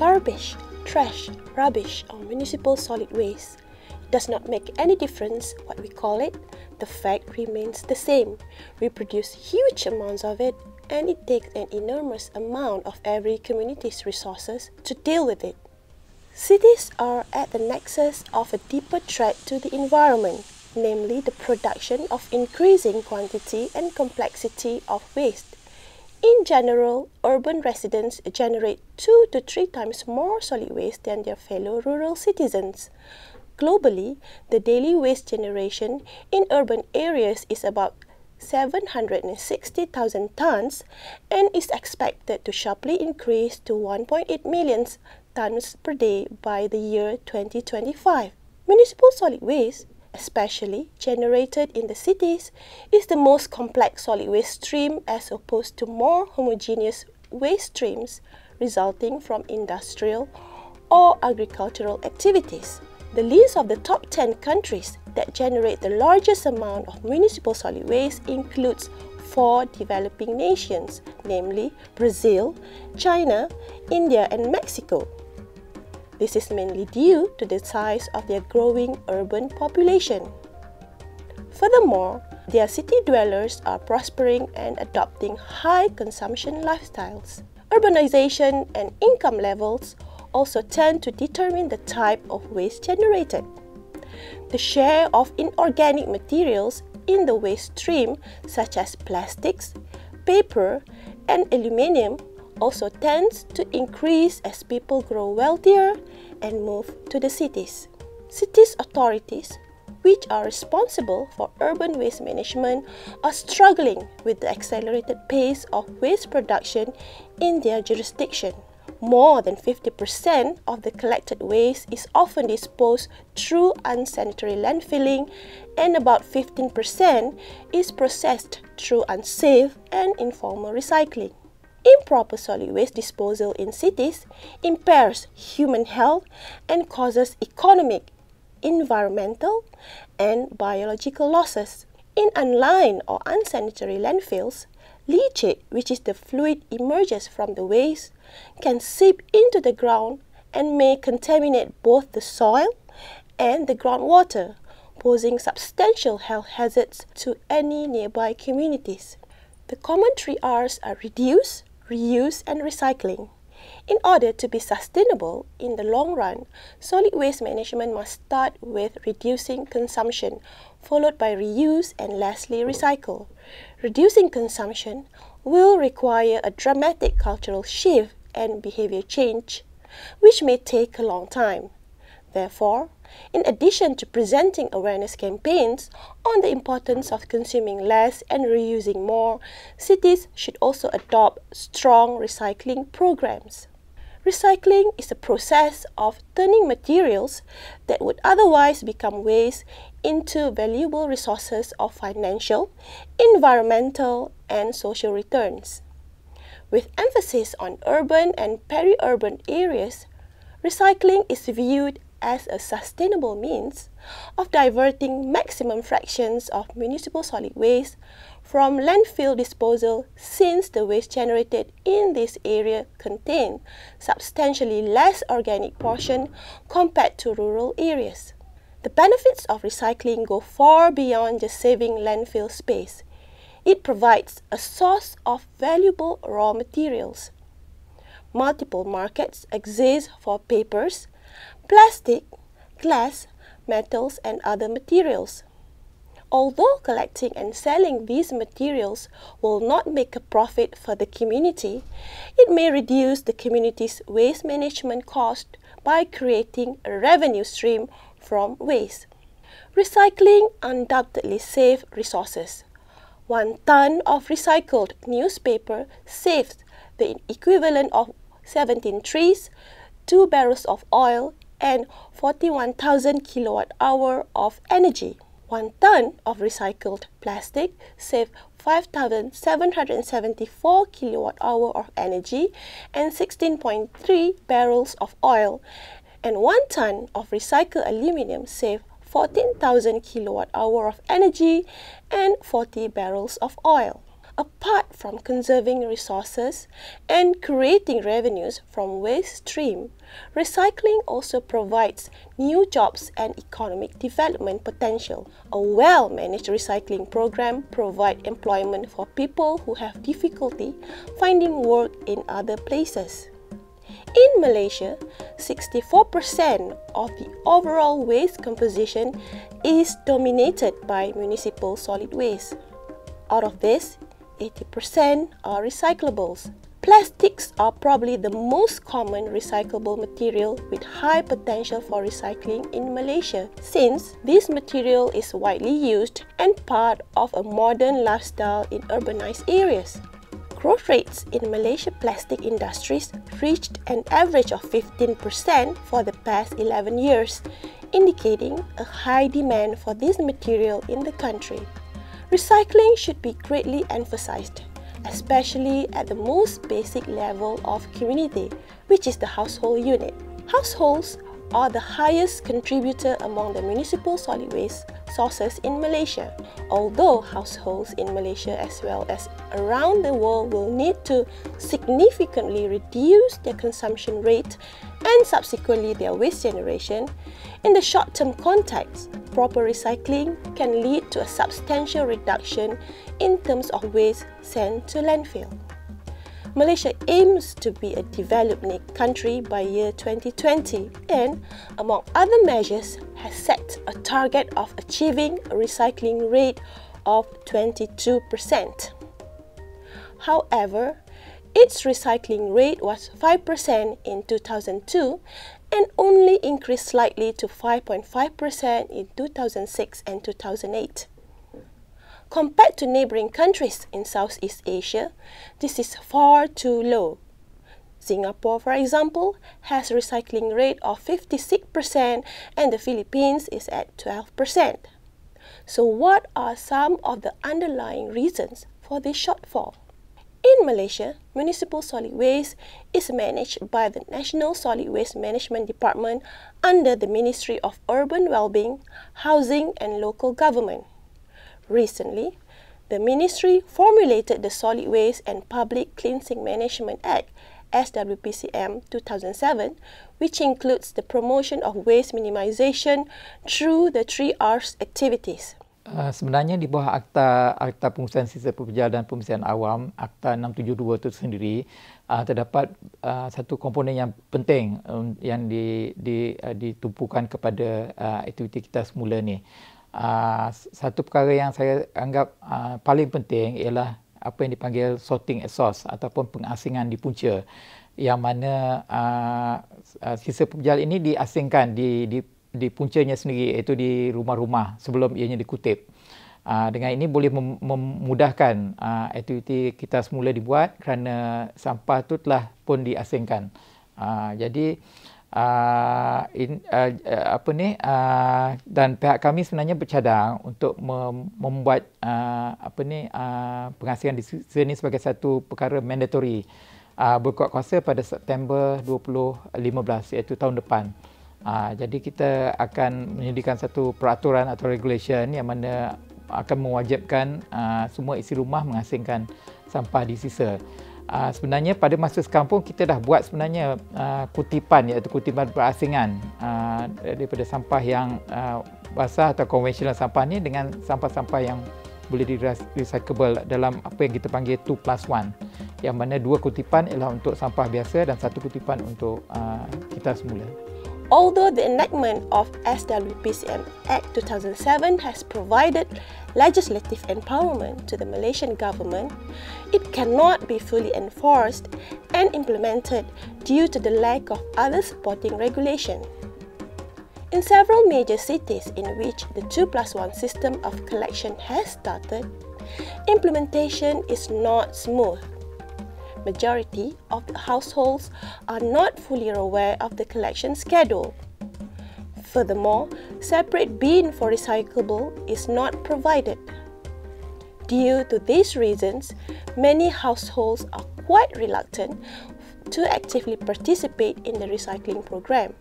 Garbage, trash, rubbish, or municipal solid waste It does not make any difference what we call it, the fact remains the same. We produce huge amounts of it and it takes an enormous amount of every community's resources to deal with it. Cities are at the nexus of a deeper threat to the environment, namely the production of increasing quantity and complexity of waste. In general, urban residents generate two to three times more solid waste than their fellow rural citizens. Globally, the daily waste generation in urban areas is about 760,000 tons and is expected to sharply increase to 1.8 million tons per day by the year 2025. Municipal solid waste, especially generated in the cities, is the most complex solid waste stream as opposed to more homogeneous waste streams resulting from industrial or agricultural activities. The list of the top 10 countries that generate the largest amount of municipal solid waste includes four developing nations, namely Brazil, China, India, and Mexico. This is mainly due to the size of their growing urban population. Furthermore, their city dwellers are prospering and adopting high consumption lifestyles. Urbanization and income levels also tend to determine the type of waste generated. The share of inorganic materials in the waste stream, such as plastics, paper, and aluminium, also tends to increase as people grow wealthier and move to the cities. Cities authorities, which are responsible for urban waste management, are struggling with the accelerated pace of waste production in their jurisdiction more than 50% of the collected waste is often disposed through unsanitary landfilling and about 15% is processed through unsafe and informal recycling. Improper solid waste disposal in cities impairs human health and causes economic, environmental, and biological losses. In unlined or unsanitary landfills, leachate, which is the fluid emerges from the waste, can seep into the ground and may contaminate both the soil and the groundwater, posing substantial health hazards to any nearby communities. The common three R's are reduce, reuse, and recycling. In order to be sustainable in the long run, solid waste management must start with reducing consumption, followed by reuse and lastly recycle. Reducing consumption will require a dramatic cultural shift and behavior change, which may take a long time. Therefore, in addition to presenting awareness campaigns on the importance of consuming less and reusing more, cities should also adopt strong recycling programs. Recycling is a process of turning materials that would otherwise become waste into valuable resources of financial, environmental, and social returns. With emphasis on urban and peri-urban areas, recycling is viewed as a sustainable means of diverting maximum fractions of municipal solid waste from landfill disposal since the waste generated in this area contain substantially less organic portion compared to rural areas. The benefits of recycling go far beyond just saving landfill space. It provides a source of valuable raw materials. Multiple markets exist for papers, plastic, glass, metals, and other materials. Although collecting and selling these materials will not make a profit for the community, it may reduce the community's waste management cost by creating a revenue stream from waste. Recycling undoubtedly saves resources. One ton of recycled newspaper saves the equivalent of 17 trees, 2 barrels of oil, and 41,000 kilowatt hour of energy. One ton of recycled plastic saves 5,774 kilowatt hour of energy and 16.3 barrels of oil, and one ton of recycled aluminium saves 14,000 kilowatt hour of energy and 40 barrels of oil. Apart from conserving resources and creating revenues from waste stream, recycling also provides new jobs and economic development potential. A well-managed recycling program provides employment for people who have difficulty finding work in other places. In Malaysia, 64% of the overall waste composition is dominated by municipal solid waste. Out of this, 80% are recyclables. Plastics are probably the most common recyclable material with high potential for recycling in Malaysia since this material is widely used and part of a modern lifestyle in urbanized areas. Growth rates in Malaysia plastic industries reached an average of 15% for the past 11 years, indicating a high demand for this material in the country. Recycling should be greatly emphasized, especially at the most basic level of community, which is the household unit. Households are the highest contributor among the municipal solid waste sources in Malaysia. Although households in Malaysia as well as around the world will need to significantly reduce their consumption rate and subsequently their waste generation, in the short-term context, proper recycling can lead to a substantial reduction in terms of waste sent to landfill. Malaysia aims to be a developed country by year 2020 and, among other measures, has set a target of achieving a recycling rate of 22%. However, its recycling rate was 5% in 2002 and only increased slightly to 5.5% in 2006 and 2008. Compared to neighbouring countries in Southeast Asia, this is far too low. Singapore, for example, has a recycling rate of 56% and the Philippines is at 12%. So what are some of the underlying reasons for this shortfall? In Malaysia, municipal solid waste is managed by the National Solid Waste Management Department under the Ministry of Urban Wellbeing, Housing and Local Government. Recently, the Ministry formulated the Solid Waste and Public Cleansing Management Act SWPCM 2007, which includes the promotion of waste minimization through the 3Rs activities. Uh, sebenarnya di bawah Akta Akta Pengurusan Sisa Pekerjaan dan Pemeriksaan Awam, Akta 672 itu sendiri, uh, terdapat uh, satu komponen yang penting um, yang di, di, uh, ditumpukan kepada uh, aktiviti kita semula ni. Ah, satu perkara yang saya anggap uh, paling penting ialah apa yang dipanggil sorting source ataupun pengasingan di punca yang mana uh, uh, sisa pekerjaan ini diasingkan di, di, di puncanya sendiri iaitu di rumah-rumah sebelum ianya dikutip. Uh, dengan ini boleh mem- memudahkan uh, aktiviti kita semula dibuat kerana sampah itu telah pun diasingkan. Uh, jadi uh, in, uh, apa ni uh, dan pihak kami sebenarnya bercadang untuk mem- membuat uh, apa ni uh, pengasihan di sini sebagai satu perkara mandatory uh, berkuat kuasa pada September 2015 iaitu tahun depan. Uh, jadi kita akan menyediakan satu peraturan atau regulation yang mana akan mewajibkan uh, semua isi rumah mengasingkan sampah di sisa. Uh, sebenarnya pada masa sekarang pun kita dah buat sebenarnya uh, kutipan iaitu kutipan perasingan uh, daripada sampah yang uh, basah atau konvensional sampah ni dengan sampah-sampah yang boleh di recyclable dalam apa yang kita panggil 2 plus 1 yang mana dua kutipan ialah untuk sampah biasa dan satu kutipan untuk uh, kita semula. Although the enactment of SWPCM Act 2007 has provided legislative empowerment to the Malaysian government, it cannot be fully enforced and implemented due to the lack of other supporting regulation. In several major cities in which the 2 plus 1 system of collection has started, implementation is not smooth majority of the households are not fully aware of the collection schedule. Furthermore, separate bin for recyclable is not provided. Due to these reasons, many households are quite reluctant to actively participate in the recycling program.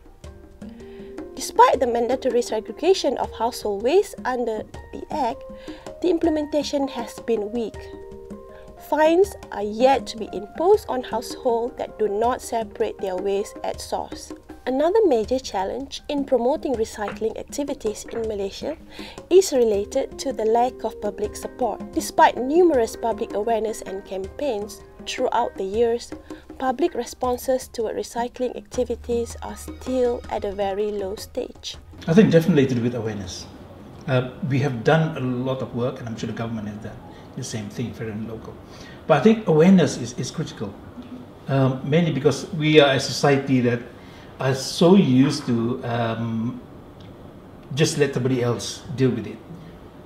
Despite the mandatory segregation of household waste under the Act, the implementation has been weak. fines are yet to be imposed on households that do not separate their waste at source. Another major challenge in promoting recycling activities in Malaysia is related to the lack of public support. Despite numerous public awareness and campaigns throughout the years, public responses toward recycling activities are still at a very low stage. I think definitely to do with awareness. Uh, we have done a lot of work, and I'm sure the government has done the same thing, federal and local. But I think awareness is, is critical, um, mainly because we are a society that are so used to um, just let somebody else deal with it.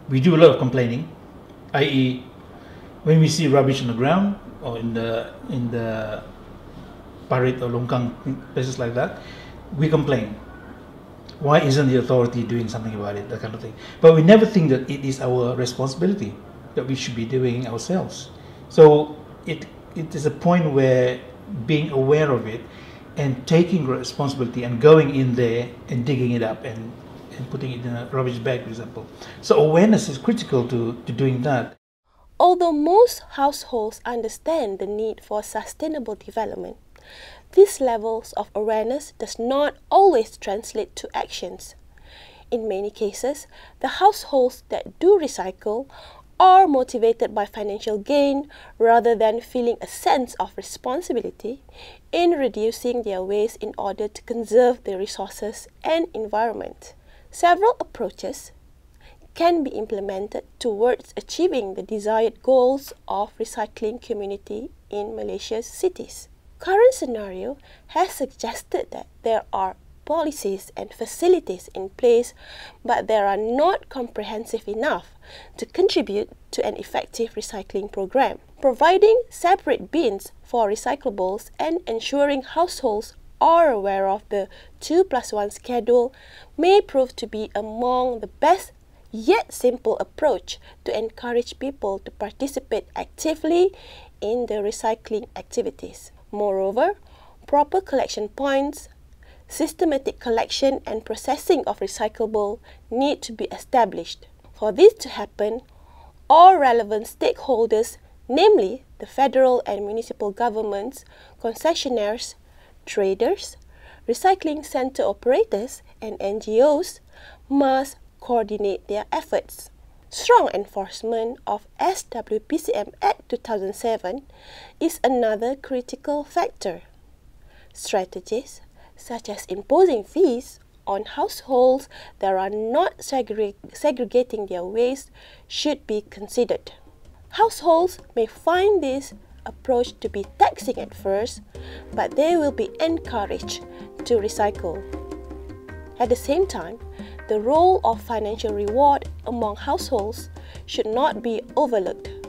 We do a lot of complaining, i.e., when we see rubbish on the ground or in the in the Parit or Longkang places like that, we complain. Why isn't the authority doing something about it? That kind of thing. But we never think that it is our responsibility that we should be doing ourselves. So it it is a point where being aware of it and taking responsibility and going in there and digging it up and, and putting it in a rubbish bag, for example. So awareness is critical to, to doing that. Although most households understand the need for sustainable development, these levels of awareness does not always translate to actions. In many cases, the households that do recycle are motivated by financial gain rather than feeling a sense of responsibility in reducing their waste in order to conserve the resources and environment. Several approaches can be implemented towards achieving the desired goals of recycling community in Malaysia's cities. Current scenario has suggested that there are policies and facilities in place, but they are not comprehensive enough to contribute to an effective recycling program. Providing separate bins for recyclables and ensuring households are aware of the 2 plus 1 schedule may prove to be among the best yet simple approach to encourage people to participate actively in the recycling activities. Moreover, proper collection points, systematic collection and processing of recyclable need to be established. For this to happen, all relevant stakeholders, namely the federal and municipal governments, concessionaires, traders, recycling center operators, and NGOs, must coordinate their efforts. Strong enforcement of SWPCM Act 2007 is another critical factor. Strategies such as imposing fees on households that are not segre segregating their waste should be considered. Households may find this approach to be taxing at first, but they will be encouraged to recycle. At the same time, the role of financial reward among households should not be overlooked.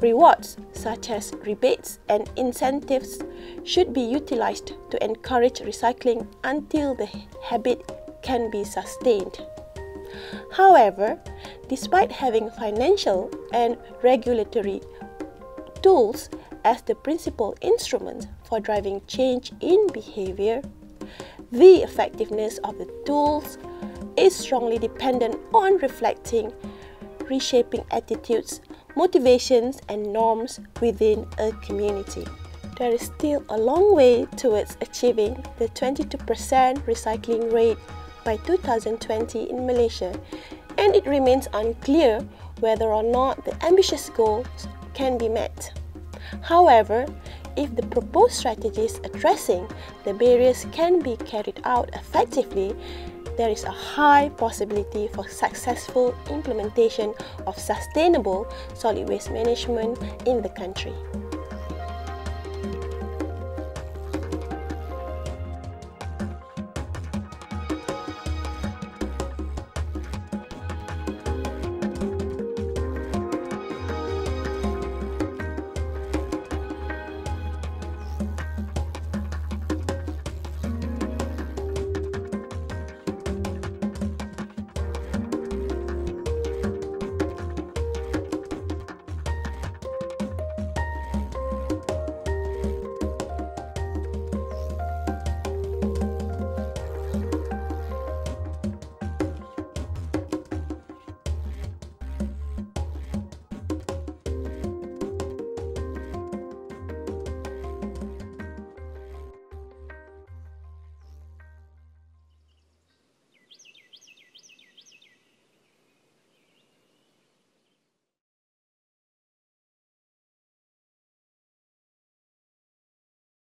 Rewards, such as rebates and incentives, should be utilized to encourage recycling until the habit can be sustained. However, despite having financial and regulatory tools as the principal instruments for driving change in behavior, the effectiveness of the tools is strongly dependent on reflecting, reshaping attitudes motivations and norms within a community. There is still a long way towards achieving the 22% recycling rate by 2020 in Malaysia, and it remains unclear whether or not the ambitious goals can be met. However, if the proposed strategies addressing the barriers can be carried out effectively, there is a high possibility for successful implementation of sustainable solid waste management in the country.